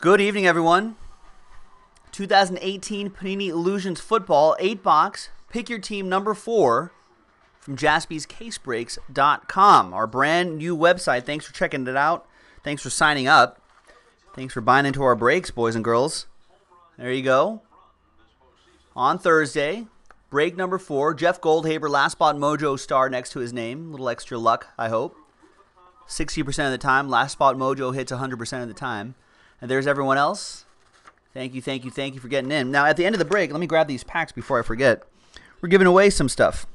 Good evening, everyone. 2018 Panini Illusions Football 8 box. Pick your team number four from jaspyscasebreaks.com, our brand new website. Thanks for checking it out. Thanks for signing up. Thanks for buying into our breaks, boys and girls. There you go. On Thursday, break number four. Jeff Goldhaber, last spot mojo star next to his name. A little extra luck, I hope. 60% of the time. Last spot mojo hits 100% of the time. And there's everyone else. Thank you, thank you, thank you for getting in. Now, at the end of the break, let me grab these packs before I forget. We're giving away some stuff.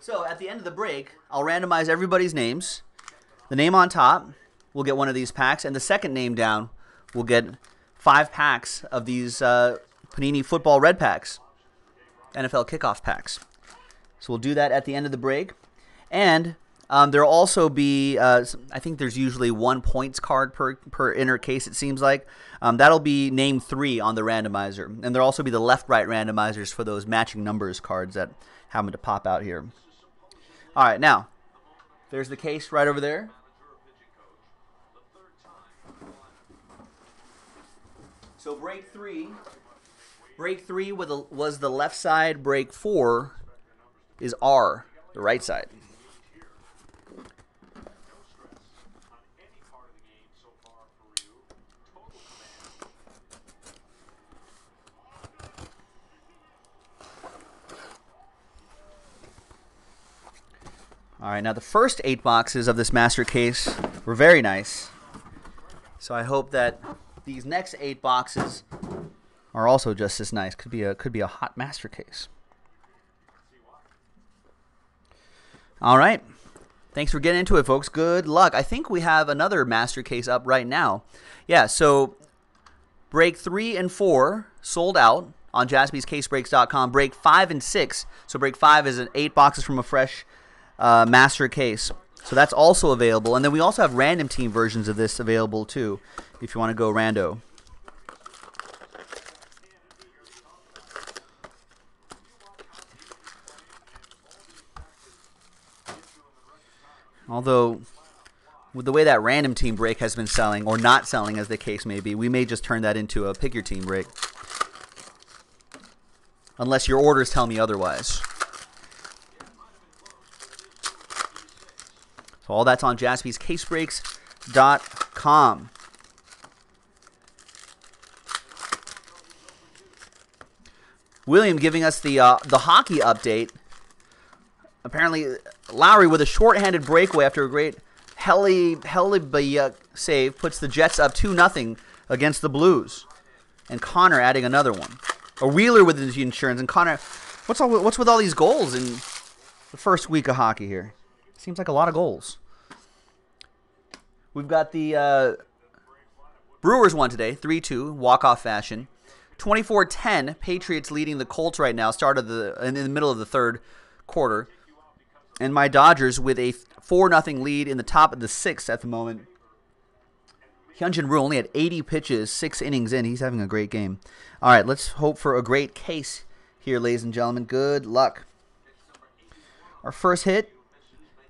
So at the end of the break, I'll randomize everybody's names. The name on top will get one of these packs, and the second name down will get five packs of these uh, Panini Football Red Packs, NFL Kickoff Packs. So we'll do that at the end of the break. And um, there'll also be, uh, I think there's usually one points card per, per inner case, it seems like. Um, that'll be name three on the randomizer. And there'll also be the left right randomizers for those matching numbers cards that happen to pop out here. All right, now, there's the case right over there. So break three, break three was the left side. Break four is R, the right side. All right, now the first eight boxes of this master case were very nice. So I hope that these next eight boxes are also just as nice. Could be a could be a hot master case. All right. Thanks for getting into it, folks. Good luck. I think we have another master case up right now. Yeah, so break three and four sold out on jaspyscasebreaks.com. Break five and six. So break five is an eight boxes from a fresh uh, master case. So that's also available. And then we also have random team versions of this available too, if you want to go rando. Although, with the way that random team break has been selling, or not selling as the case may be, we may just turn that into a pick your team break. Unless your orders tell me otherwise. So all that's on jaspyscasebreaks.com. William giving us the uh, the hockey update. Apparently, Lowry with a short-handed breakaway after a great Heli Hellebuyck save puts the Jets up two 0 against the Blues, and Connor adding another one. A Wheeler with the insurance, and Connor. What's all, what's with all these goals in the first week of hockey here? Seems like a lot of goals. We've got the uh, Brewers one today, 3 2, walk off fashion. 24 10, Patriots leading the Colts right now, start of the, in the middle of the third quarter. And my Dodgers with a 4 0 lead in the top of the sixth at the moment. Hyunjin Ryu only had 80 pitches, six innings in. He's having a great game. All right, let's hope for a great case here, ladies and gentlemen. Good luck. Our first hit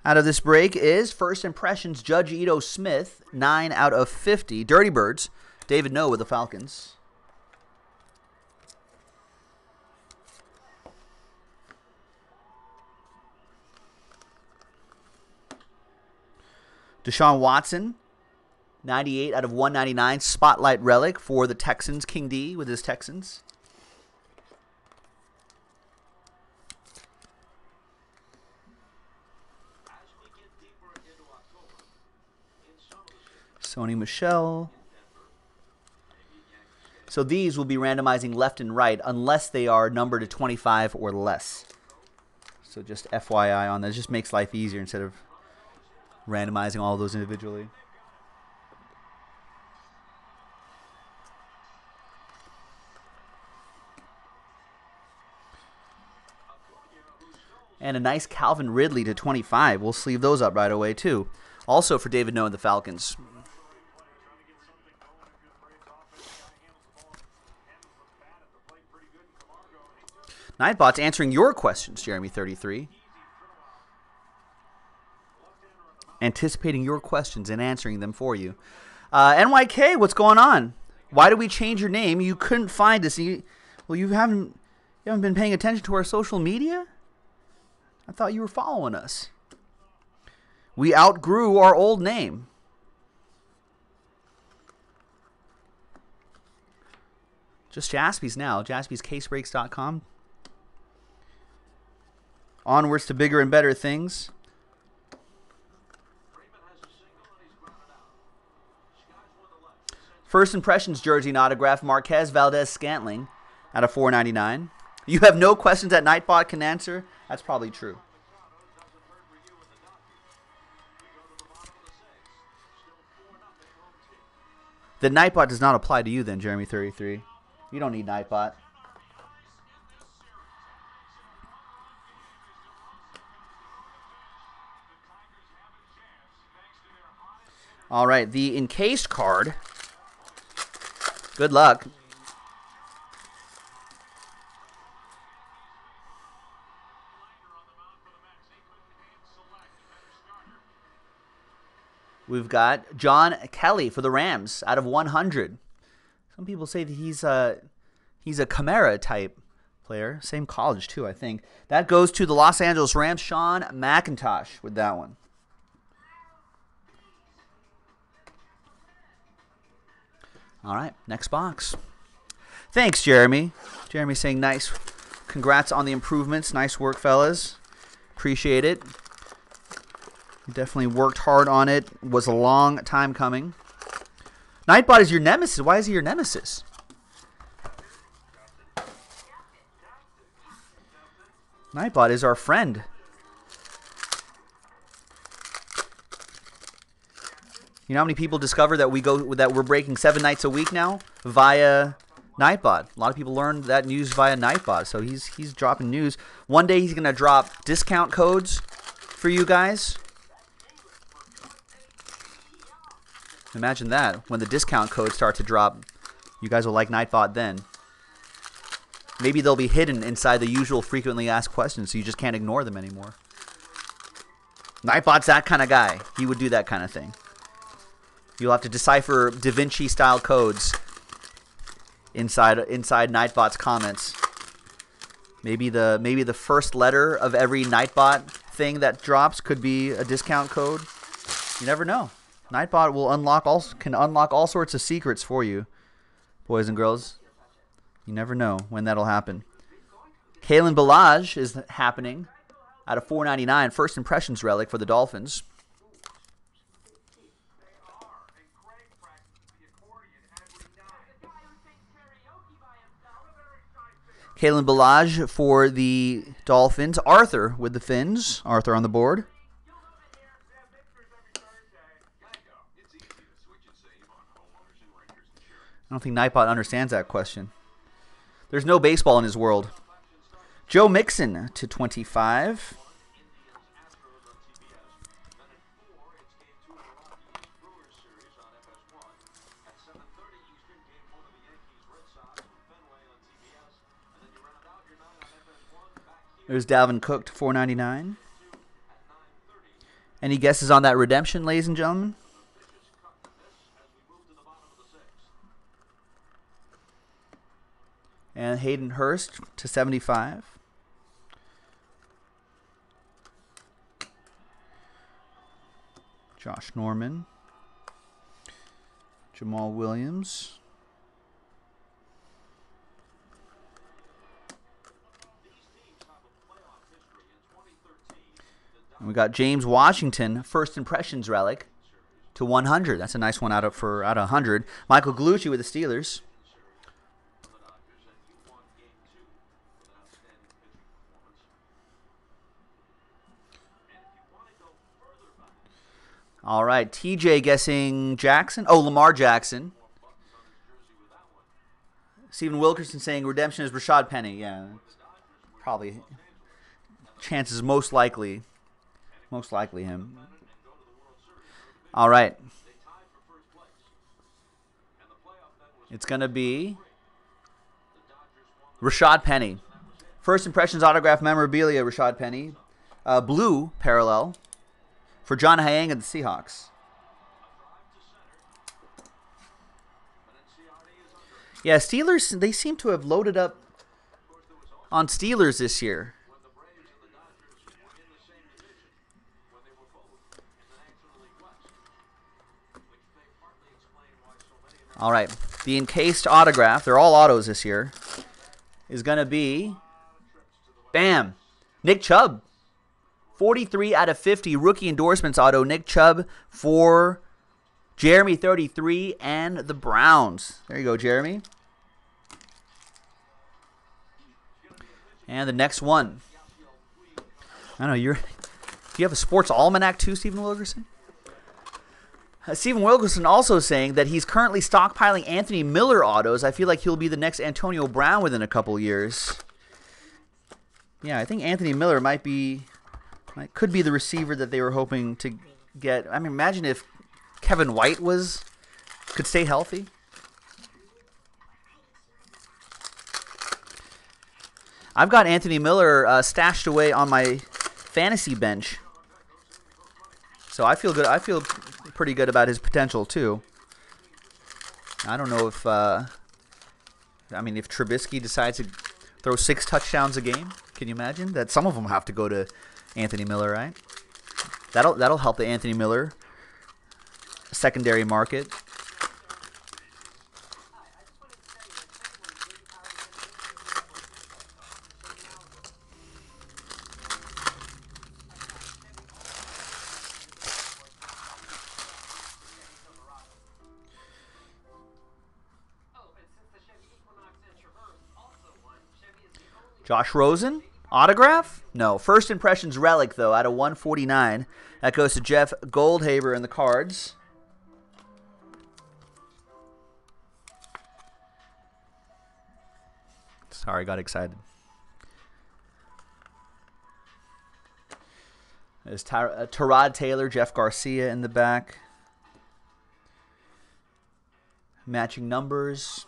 out of this break is First Impressions Judge Ito Smith, 9 out of 50. Dirty Birds, David No with the Falcons. Deshaun Watson, 98 out of 199. Spotlight Relic for the Texans. King D with his Texans. Sony Michel. So these will be randomizing left and right unless they are numbered to 25 or less. So just FYI on that. It just makes life easier instead of randomizing all those individually. And a nice Calvin Ridley to 25. We'll sleeve those up right away, too. Also for David No and the Falcons. Nightbot's answering your questions, Jeremy33. Anticipating your questions and answering them for you. Uh, NYK, what's going on? Why did we change your name? You couldn't find us. You, well, you haven't you haven't been paying attention to our social media. I thought you were following us. We outgrew our old name. Just Jaspy's now. JaspysCaseBreaks.com. Onwards to bigger and better things. First impressions jersey and autograph Marquez Valdes Scantling out of 499. You have no questions that Nightbot can answer? That's probably true. The Nightbot does not apply to you then, Jeremy33. You don't need Nightbot. All right, the encased card. Good luck. We've got John Kelly for the Rams out of 100. Some people say that he's a he's a Kamara type player. Same college too, I think. That goes to the Los Angeles Rams. Sean McIntosh with that one. All right, next box. Thanks, Jeremy. Jeremy saying nice. Congrats on the improvements. Nice work, fellas. Appreciate it. Definitely worked hard on it. Was a long time coming. Nightbot is your nemesis. Why is he your nemesis? Nightbot is our friend. You know how many people discover that we go that we're breaking seven nights a week now via Nightbot. A lot of people learned that news via Nightbot, so he's he's dropping news. One day he's gonna drop discount codes for you guys. Imagine that when the discount codes start to drop, you guys will like Nightbot then. Maybe they'll be hidden inside the usual frequently asked questions, so you just can't ignore them anymore. Nightbot's that kind of guy. He would do that kind of thing. You'll have to decipher Da Vinci style codes inside inside Nightbot's comments. Maybe the maybe the first letter of every Nightbot thing that drops could be a discount code. You never know. Nightbot will unlock all can unlock all sorts of secrets for you, boys and girls. You never know when that'll happen. Kalen Ballage is happening at a 499 first impressions relic for the Dolphins. Kalen Ballage for the Dolphins. Arthur with the Fins. Arthur on the board. I don't think Nightbot understands that question. There's no baseball in his world. Joe Mixon to 25. There's Dalvin Cook to 499. Any guesses on that redemption, ladies and gentlemen? And Hayden Hurst to 75. Josh Norman. Jamaal Williams. And we got James Washington, first impressions relic to 100. That's a nice one out of for out of 100. Michael Gallucci with the Steelers. All right, TJ guessing Jackson. Oh, Lamar Jackson. Stephen Wilkerson saying redemption is Rashad Penny. Yeah, probably. Chances most likely, most likely him. All right. It's gonna be Rashad Penny First impressions autograph memorabilia, Rashad Penny. Uh, blue parallel for John Hyang of the Seahawks. Yeah, Steelers, they seem to have loaded up on Steelers this year. All right. The encased autograph, they're all autos this year, is going to be bam, Nick Chubb. 43 out of 50 rookie endorsements auto Nick Chubb for Jeremy 33 and the Browns. There you go, Jeremy. And the next one. I know you're. Do you have a sports almanac too, Stephen Wilkerson? Stephen Wilkerson also saying that he's currently stockpiling Anthony Miller autos. I feel like he'll be the next Antonio Brown within a couple years. Yeah, I think Anthony Miller might be, might, could be the receiver that they were hoping to get. I mean, imagine if Kevin White was could stay healthy. I've got Anthony Miller uh, stashed away on my fantasy bench, so I feel good. I feel pretty good about his potential too. I don't know if, uh, I mean, if Trubisky decides to throw six touchdowns a game, can you imagine that? Some of them have to go to Anthony Miller, right? That'll that'll help the Anthony Miller secondary market. Josh Rosen, autograph? No. First impressions relic, though, out of 149. That goes to Jeff Goldhaber in the cards. Sorry, got excited. There's Ty- uh, Tyrod Taylor, Jeff Garcia in the back. Matching numbers.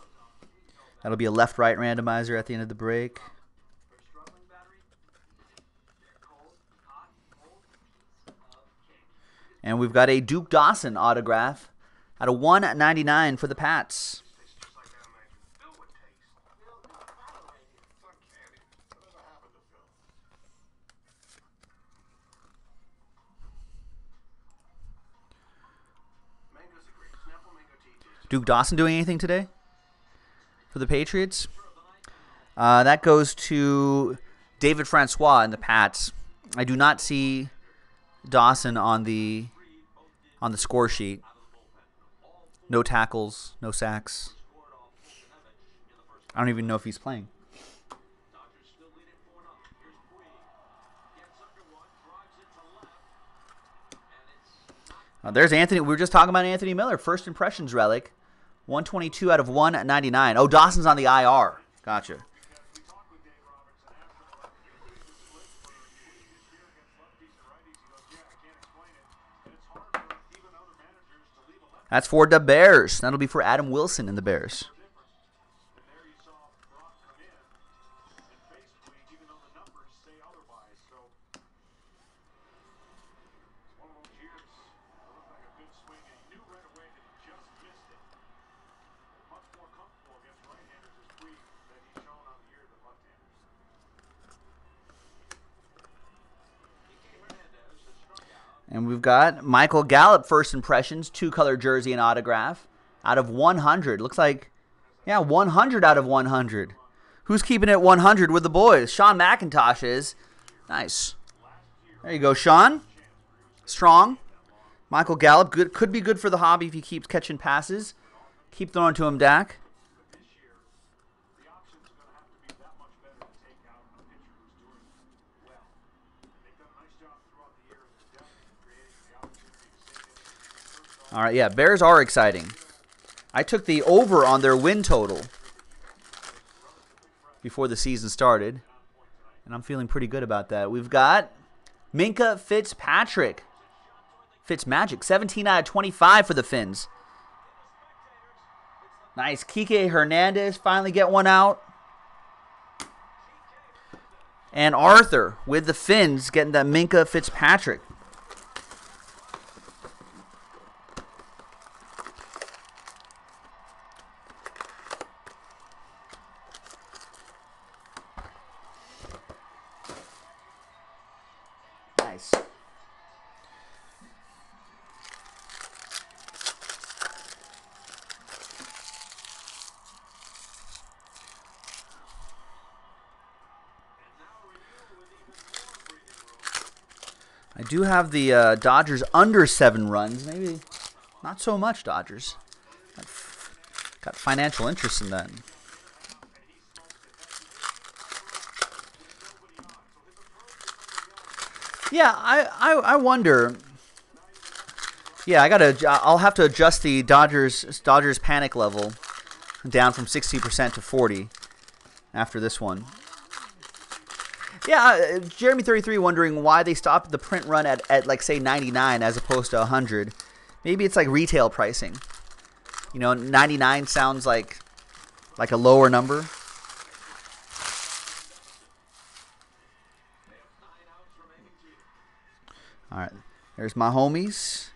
That'll be a left right randomizer at the end of the break. And we've got a Duke Dawson autograph at a 199 for the Pats. Duke Dawson doing anything today for the Patriots? Uh, that goes to David Francois in the Pats. I do not see Dawson on the on the score sheet. No tackles, no sacks. I don't even know if he's playing. Uh, there's Anthony. We were just talking about Anthony Miller. First impressions relic. 122 out of 199. Oh, Dawson's on the IR. Gotcha. That's for the Bears. That'll be for Adam Wilson and the Bears. And we've got Michael Gallup first impressions, two color jersey and autograph out of 100. Looks like, yeah, 100 out of 100. Who's keeping it 100 with the boys? Sean McIntosh is. Nice. There you go, Sean. Strong. Michael Gallup good could be good for the hobby if he keeps catching passes. Keep throwing to him, Dak. All right, yeah, Bears are exciting. I took the over on their win total before the season started, and I'm feeling pretty good about that. We've got Minkah Fitzpatrick. Fitzmagic, 17 out of 25 for the Fins. Nice. Kike Hernandez finally get one out. And Arthur with the fins getting that Minkah Fitzpatrick. Nice. I do have the uh, Dodgers under seven runs. Maybe not so much Dodgers. Got, got financial interest in that. Yeah, I, I, I wonder. Yeah, I gotta. I'll have to adjust the Dodgers Dodgers panic level down from sixty percent to forty after this one. Yeah, uh, Jeremy thirty three wondering why they stopped the print run at, at like say ninety nine as opposed to hundred. Maybe it's like retail pricing. You know, ninety nine sounds like like a lower number. All right, there's my homies.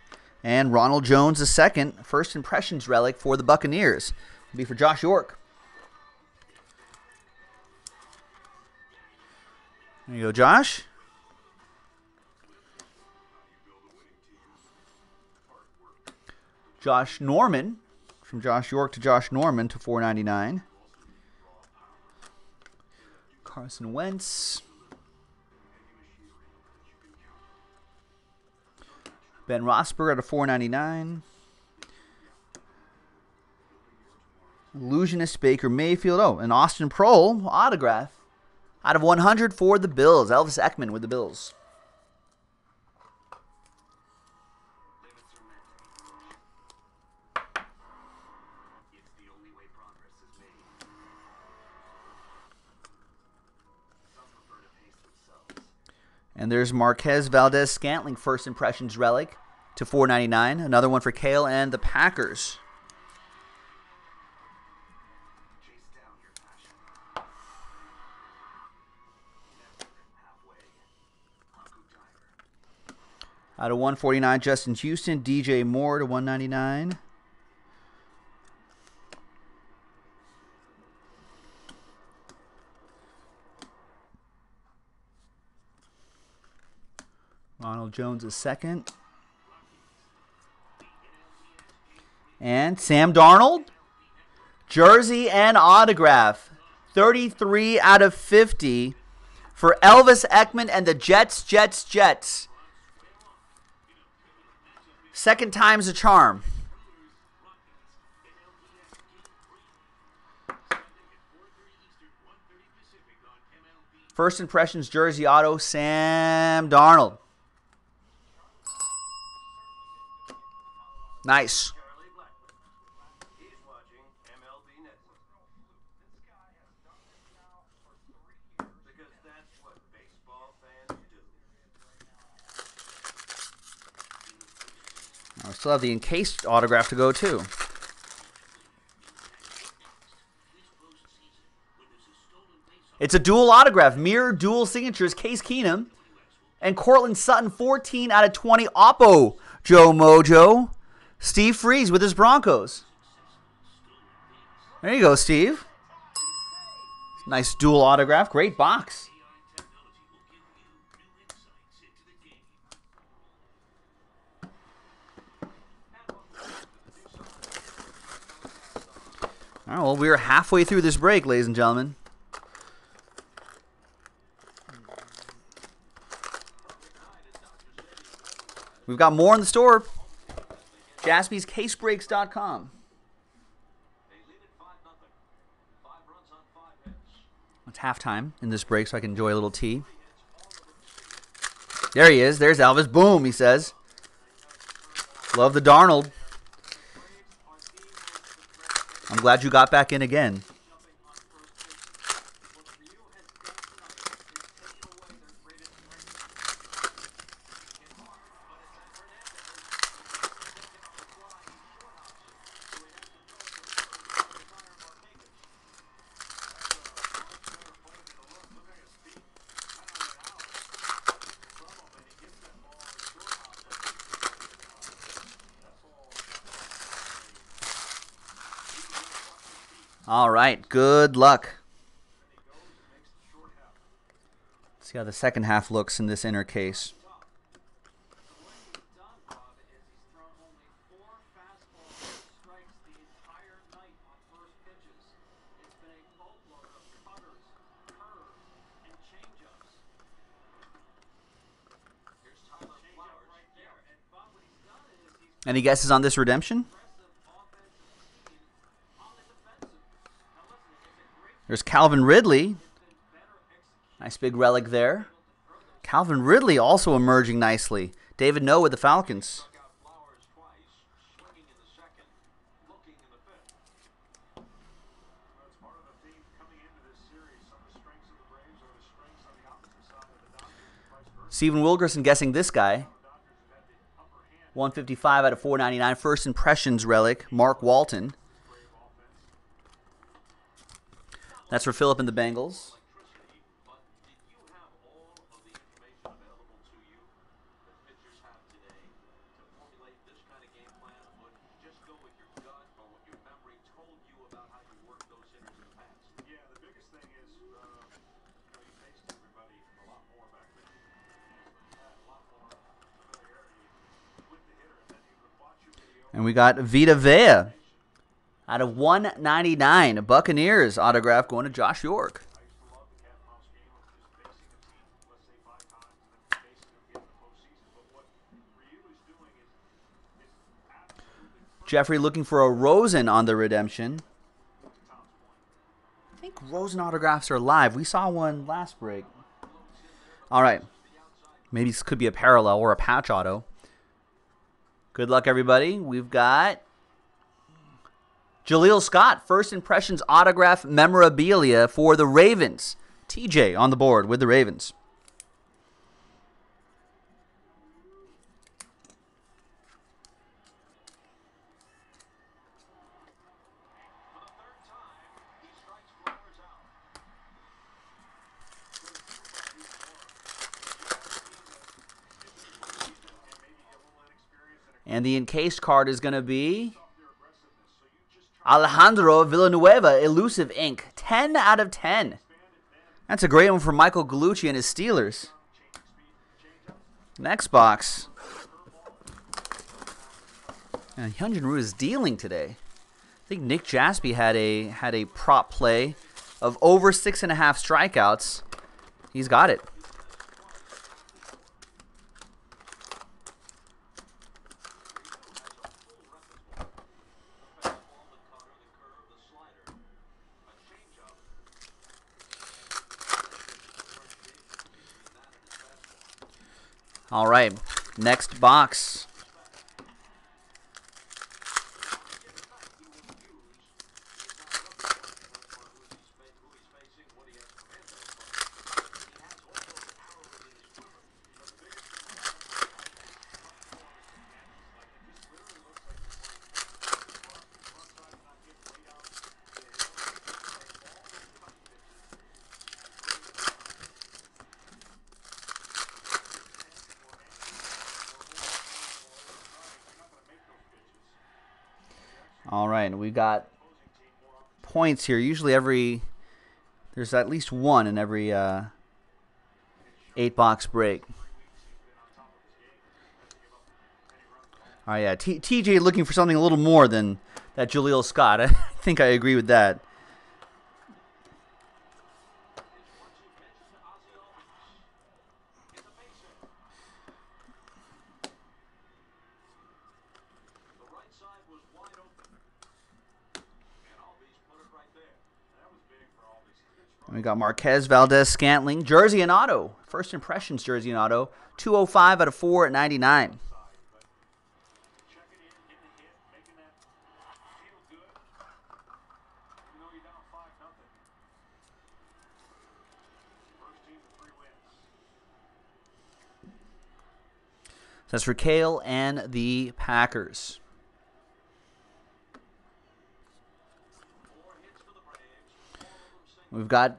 And Ronald Jones, the second first impressions relic for the Buccaneers. It'll be for Josh York. There you go, Josh. Josh Norman, from Josh York to Josh Norman to 499. Carson Wentz. Ben Rossberg at a 499. Illusionist Baker Mayfield. Oh, an Austin Proehl autograph out of 100 for the Bills. Elvis Ekman with the Bills. And there's Marquez Valdes Scantling first impressions relic to 4.99. Another one for Kale and the Packers. Out of 149, Justin Houston, DJ Moore to 199. Ronald Jones is second. And Sam Darnold, jersey and autograph. 33 out of 50 for Elvis Ekman and the Jets, Jets, Jets. Second time's a charm. First impressions jersey auto, Sam Darnold. Nice. Still have the encased autograph to go too. It's a dual autograph, mirror dual signatures, Case Keenum and Courtland Sutton, 14 out of 20. Oppo, Joe Mojo. Steve Freeze with his Broncos. There you go, Steve. Nice dual autograph. Great box. All right, well, we are halfway through this break, ladies and gentlemen. We've got more in the store. JaspysCaseBreaks.com. It's halftime in this break, so I can enjoy a little tea. There he is. There's Elvis. Boom, he says. Love the Darnold. I'm glad you got back in again. All right. Good luck. See how the second half looks in this inner case. Any guesses on this redemption? There's Calvin Ridley. Nice big relic there. Calvin Ridley also emerging nicely. David No with the Falcons. Steven Wilkerson guessing this guy. 155 out of 499. First impressions relic, Mark Walton. That's for Philip and the Bengals. And we got Vita Vea out of 199. Buccaneers autograph going to Josh York. Jeffrey looking for a Rosen on the redemption. I think Rosen autographs are live. We saw one last break. All right. Maybe this could be a parallel or a patch auto. Good luck, everybody. We've got Jaleel Scott, first impressions autograph memorabilia for the Ravens. TJ on the board with the Ravens. And the encased card is going to be Alejandro Villanueva, Elusive Inc., 10 out of 10. That's a great one for Michael Gallucci and his Steelers. Next box. And Hyunjin Ryu is dealing today. I think Nick Jaspy had a had a prop play of over six and a half strikeouts. He's got it. All right, next box. All right, we've got points here. Usually every there's at least one in every uh, eight box break. All right, yeah, T- TJ looking for something a little more than that Jaleel Scott. I think I agree with that. Got Marquez Valdes Scantling, jersey and auto. First impressions jersey and auto. 205 out of 4 at 99. That's for Kale and the Packers. We've got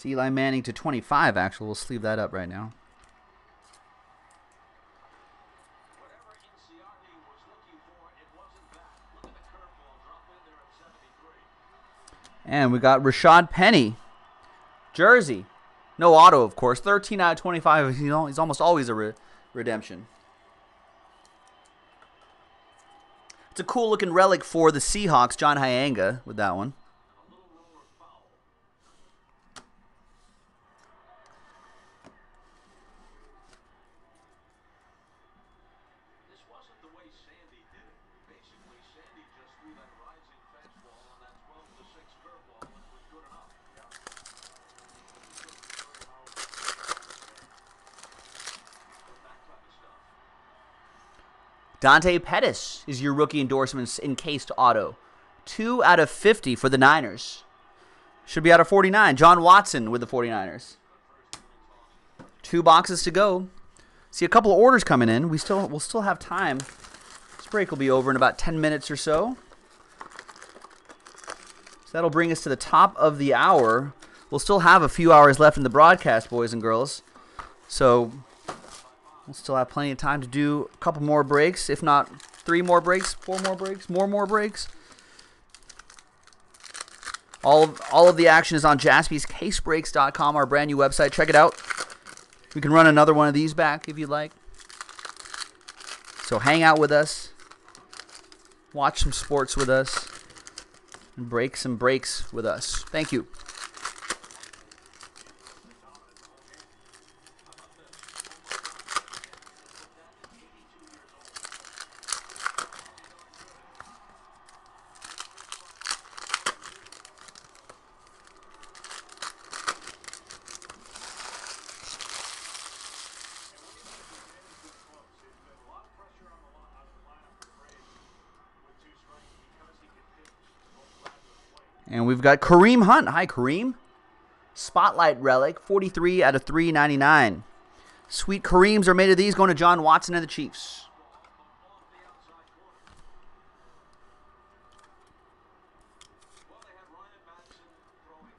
That's Eli Manning to 25, actually. We'll sleeve that up right now. And we got Rashad Penny. Jersey. No auto, of course. 13 out of 25. He's almost always a re redemption. It's a cool looking relic for the Seahawks. John Hyanga with that one. Dante Pettis is your rookie endorsements encased auto. Two out of 50 for the Niners. Should be out of 49. John Watson with the 49ers. Two boxes to go. See a couple of orders coming in. We still we'll still have time. This break will be over in about 10 minutes or so. So that'll bring us to the top of the hour. We'll still have a few hours left in the broadcast, boys and girls. So We'll still have plenty of time to do a couple more breaks, if not three more breaks, four more breaks, more more breaks. All of, all of the action is on jaspyscasebreaks.com, our brand new website. Check it out. We can run another one of these back if you'd like. So hang out with us. Watch some sports with us. And break some breaks with us. Thank you. And we've got Kareem Hunt. Hi, Kareem. Spotlight Relic, 43 out of 399. Sweet Kareems are made of these, going to John Watson and the Chiefs.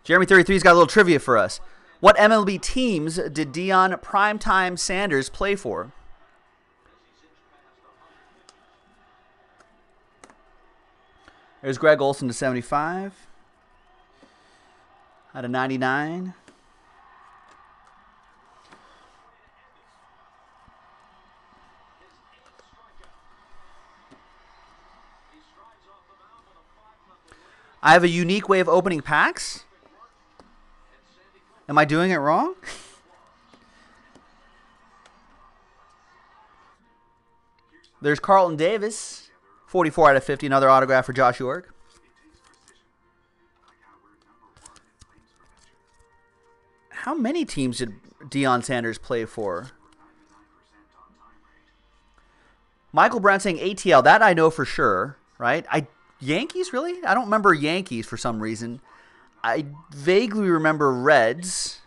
Jeremy 33's got a little trivia for us. What MLB teams did Deion Primetime Sanders play for? There's Greg Olsen to 75 out of 99. I have a unique way of opening packs. Am I doing it wrong? There's Carlton Davis, 44 out of 50, another autograph for Josh York. How many teams did Deion Sanders play for? Michael Brown saying ATL. That I know for sure, right? I Yankees really? I don't remember Yankees for some reason. I vaguely remember Reds.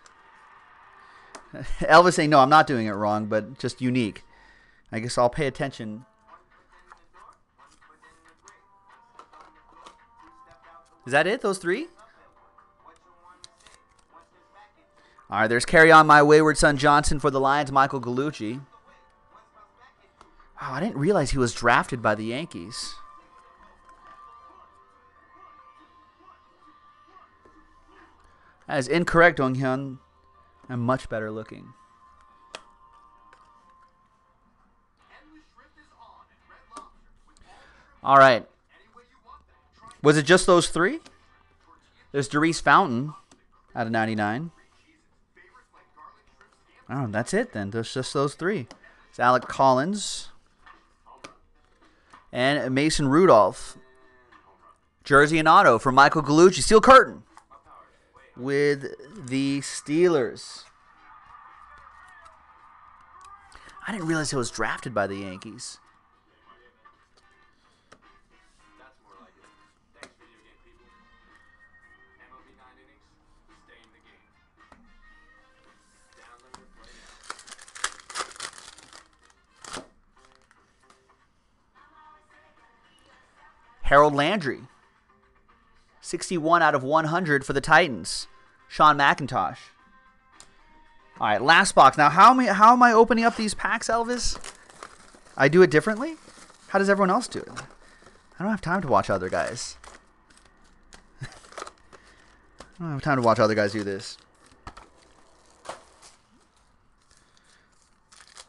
Elvis saying no, I'm not doing it wrong, but just unique. I guess I'll pay attention. Is that it? Those three? All right, there's carry on my wayward son Johnson for the Lions, Michael Gallucci. Wow, I didn't realize he was drafted by the Yankees. That is incorrect, Dong Hyun. I'm much better looking. All right. Was it just those three? There's Daurice Fountain out of 99. Oh, that's it then. There's just those three. It's Alec Collins and Mason Rudolph. Jersey and auto for Michael Gallucci. Steel curtain with the Steelers. I didn't realize he was drafted by the Yankees. Harold Landry. 61 out of 100 for the Titans. Sean McIntosh. All right, last box. Now, how am I, how am I opening up these packs, Elvis? I do it differently? How does everyone else do it? I don't have time to watch other guys. I don't have time to watch other guys do this.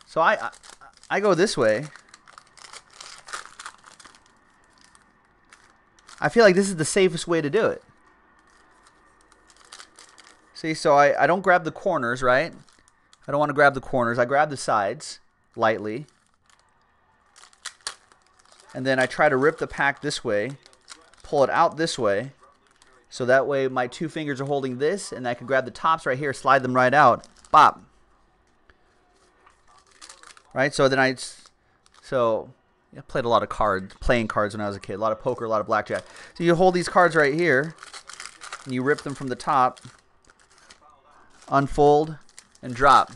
So I, I, I go this way. I feel like this is the safest way to do it. See, so I, I don't grab the corners, right? I don't want to grab the corners. I grab the sides lightly. And then I try to rip the pack this way, pull it out this way. So that way my two fingers are holding this, and I can grab the tops right here, slide them right out. Bop. Right? So then I, so I played a lot of cards, playing cards when I was a kid. A lot of poker, a lot of blackjack. So you hold these cards right here, and you rip them from the top, unfold, and drop.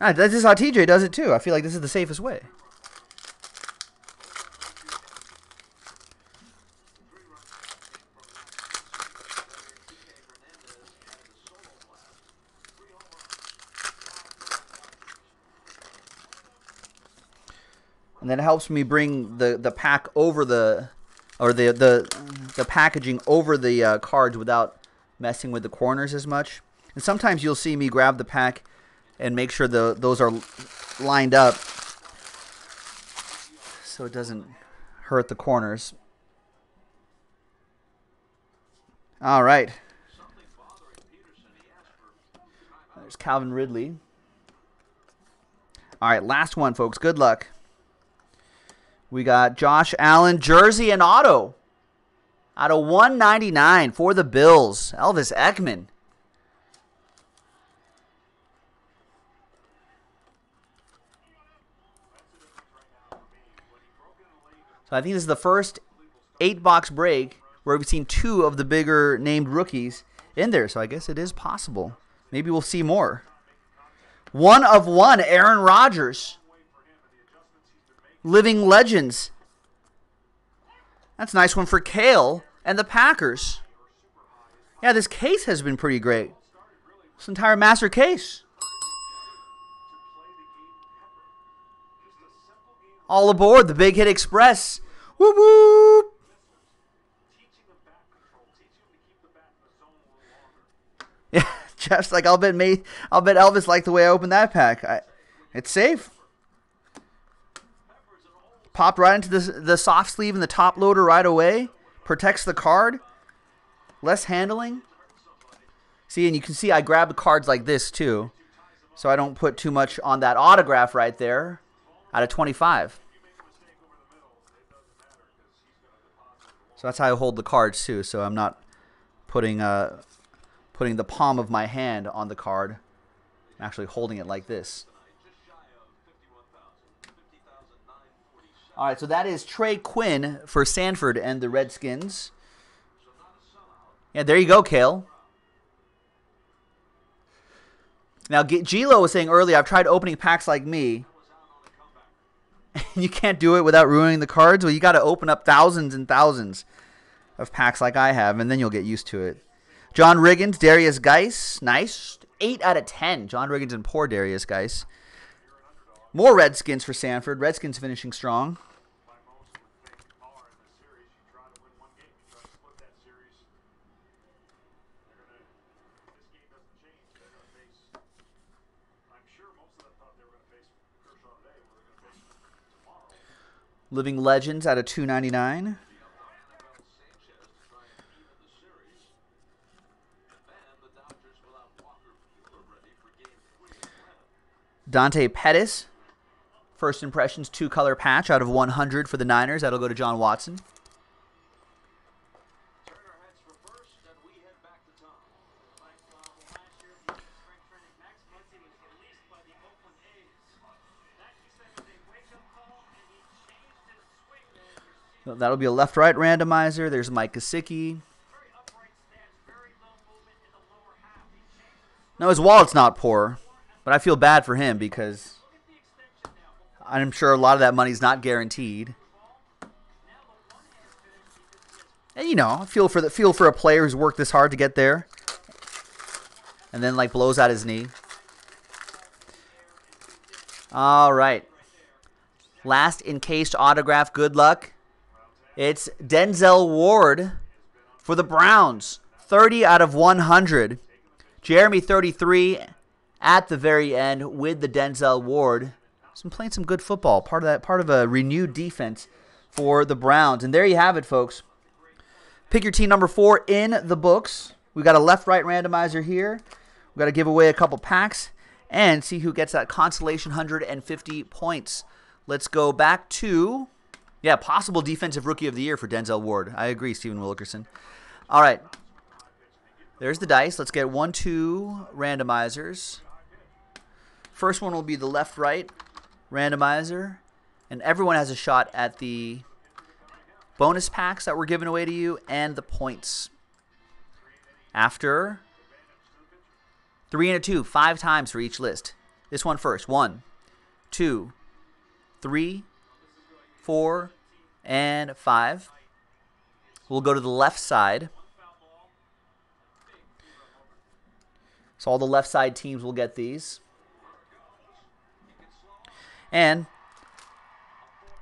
Ah, this is how TJ does it too. I feel like this is the safest way. And then it helps me bring the the pack over the or the the the packaging over the uh, cards without messing with the corners as much. And sometimes you'll see me grab the pack and make sure the those are lined up so it doesn't hurt the corners. All right. There's Calvin Ridley. All right, last one, folks. Good luck. We got Josh Allen, jersey and auto. Out of 199 for the Bills. Elvis Ekman. So I think this is the first eight box break where we've seen two of the bigger named rookies in there. So I guess it is possible. Maybe we'll see more. One of one, Aaron Rodgers. Living Legends. That's a nice one for Kale and the Packers. Yeah, this case has been pretty great. This entire master case. All aboard the Big Hit Express. Whoop whoop. Yeah, Jeff's like, I'll bet me, I'll bet Elvis liked the way I opened that pack. I, it's safe. Popped right into the, the soft sleeve and the top loader right away. Protects the card. Less handling. See, and you can see I grab the cards like this too. So I don't put too much on that autograph right there out of 25. So that's how I hold the cards too. So I'm not putting uh, putting the palm of my hand on the card. I'm actually holding it like this. All right, so that is Trey Quinn for Sanford and the Redskins. Yeah, there you go, Kale. Now, Gilo was saying earlier, I've tried opening packs like me. You can't do it without ruining the cards. Well, you got to open up thousands and thousands of packs like I have, and then you'll get used to it. John Riggins, Derrius Guice, nice. 8 out of 10. John Riggins and poor Derrius Guice. More Redskins for Sanford. Redskins finishing strong. Living Legends out of 299. Dante Pettis, first impressions, two color patch out of 100 for the Niners. That'll go to John Watson. That'll be a left-right randomizer. There's Mike Gesicki. No, his wallet's not poor, but I feel bad for him because I'm sure a lot of that money's not guaranteed. And you know, feel for the feel for a player who's worked this hard to get there, and then like blows out his knee. All right. Last encased autograph. Good luck. It's Denzel Ward for the Browns. 30 out of 100. Jeremy 33 at the very end with the Denzel Ward. Been playing some good football. Part of that, part of a renewed defense for the Browns. And there you have it, folks. Pick your team number four in the books. We got a left-right randomizer here. We got to give away a couple packs and see who gets that consolation 150 points. Let's go back to, yeah, possible defensive rookie of the year for Denzel Ward. I agree, Stephen Wilkerson. All right. There's the dice. Let's get one, two randomizers. First one will be the left right randomizer. And everyone has a shot at the bonus packs that we're giving away to you and the points. After Three and a two, five times for each list. This one first. One, two, three, four, and five. We'll go to the left side. So all the left side teams will get these. And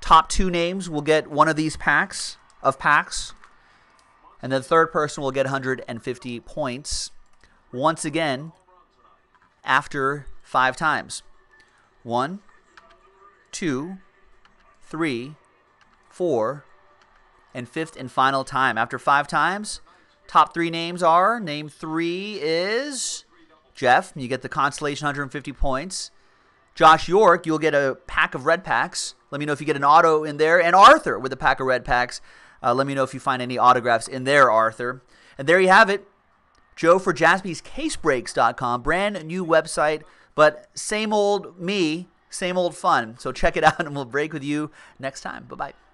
top two names will get one of these packs of packs. And the third person will get 150 points. Once again, after five times. One, two, three, four, and fifth and final time. After five times, top three names are name three is Jeff. You get the constellation 150 points. Josh York, you'll get a pack of red packs. Let me know if you get an auto in there. And Arthur with a pack of red packs. Uh, let me know if you find any autographs in there, Arthur. And there you have it. Joe for jaspyscasebreaks.com. Brand new website, but same old me, same old fun. So check it out and we'll break with you next time. Bye bye.